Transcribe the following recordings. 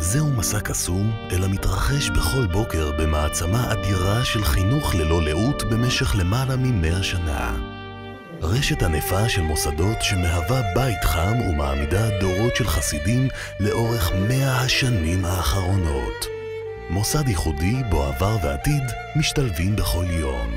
זהו מסע קסום, אלא מתרחש בכל בוקר במעצמה אדירה של חינוך ללא לאות במשך למעלה ממאה שנה. רשת ענפה של מוסדות שמהווה בית חם ומעמידה דורות של חסידים לאורך מאה השנים האחרונות. מוסד ייחודי בו עבר ועתיד משתלבים בכל יום.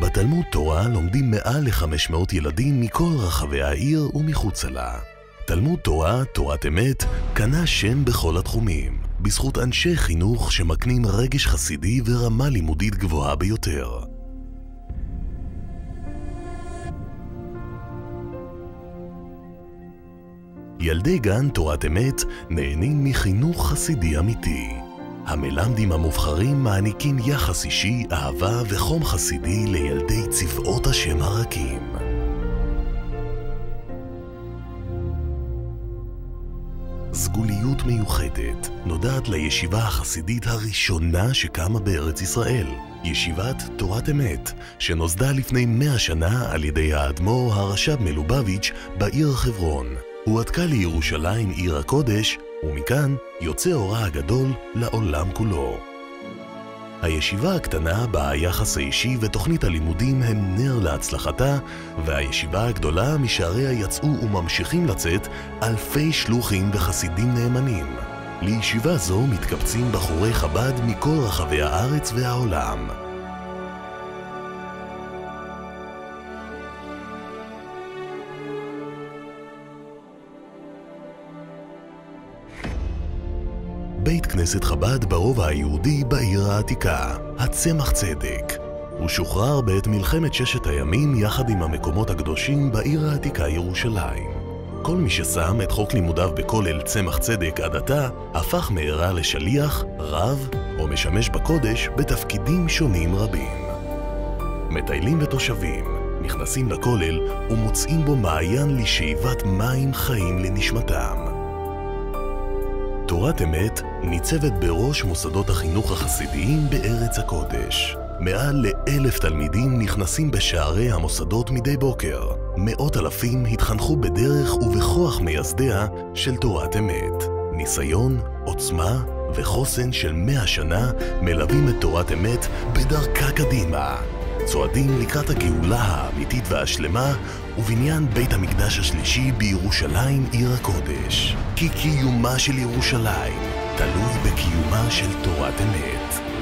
בתלמוד תורה לומדים מעל ל-500 ילדים מכל רחבי העיר ומחוצה לה. תלמוד תורה, תורת אמת, קנה שם בכל התחומים, בזכות אנשי חינוך שמקנים רגש חסידי ורמה לימודית גבוהה ביותר. ילדי גן תורת אמת נהנים מחינוך חסידי אמיתי. המלמדים המובחרים מעניקים יחס אישי, אהבה וחום חסידי לילדי צבאות השם הרכים. סגוליות מיוחדת נודעת לישיבה החסידית הראשונה שקמה בארץ ישראל, ישיבת תורת אמת, שנוסדה לפני מאה שנה על ידי האדמו"ר הרש"ב מלובביץ' בעיר חברון. הועתקה לירושלים עיר הקודש, ומכאן יוצא אורה הגדול לעולם כולו. הישיבה הקטנה בה היחס האישי ותוכנית הלימודים הם נר להצלחתה, והישיבה הגדולה משעריה יצאו וממשיכים לצאת אלפי שלוחים וחסידים נאמנים. לישיבה זו מתקבצים בחורי חב"ד מכל רחבי הארץ והעולם. בית כנסת חב"ד ברובע היהודי בעיר העתיקה, הצמח צדק. הוא שוחרר בעת מלחמת ששת הימים יחד עם המקומות הקדושים בעיר העתיקה ירושלים. כל מי ששם את חוק לימודיו בכולל צמח צדק עד עתה, הפך מהרה לשליח, רב או משמש בקודש בתפקידים שונים רבים. מטיילים ותושבים נכנסים לכולל ומוצאים בו מעיין לשאיבת מים חיים לנשמתם. תורת אמת ניצבת בראש מוסדות החינוך החסידיים בארץ הקודש. מעל לאלף תלמידים נכנסים בשערי המוסדות מדי בוקר. מאות אלפים התחנכו בדרך ובכוח מייסדיה של תורת אמת. ניסיון, עוצמה וחוסן של מאה שנה מלווים את תורת אמת בדרכה קדימה. צועדים לקראת הגאולה האמיתית והשלמה ובניין בית המקדש השלישי בירושלים עיר הקודש. כי קיומה של ירושלים תלוי בקיומה של תורת אמת.